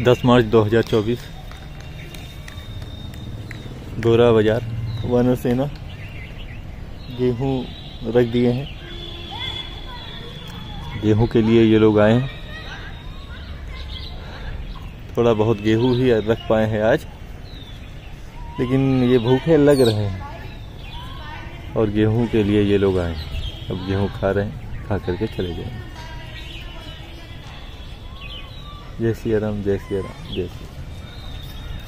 10 मार्च 2024 गोरा बाज़ार, वानर सेना, गेहूँ रख दिए हैं। गेहूँ के लिए ये लोग आए हैं। थोड़ा बहुत गेहूँ ही रख पाए हैं आज, लेकिन ये भूखे लग रहे हैं। और गेहूँ के लिए ये लोग आए हैं। अब गेहूँ खा रहे हैं, खा करके चले जाएँगे जय सिया राम जय सिया राम जय सिया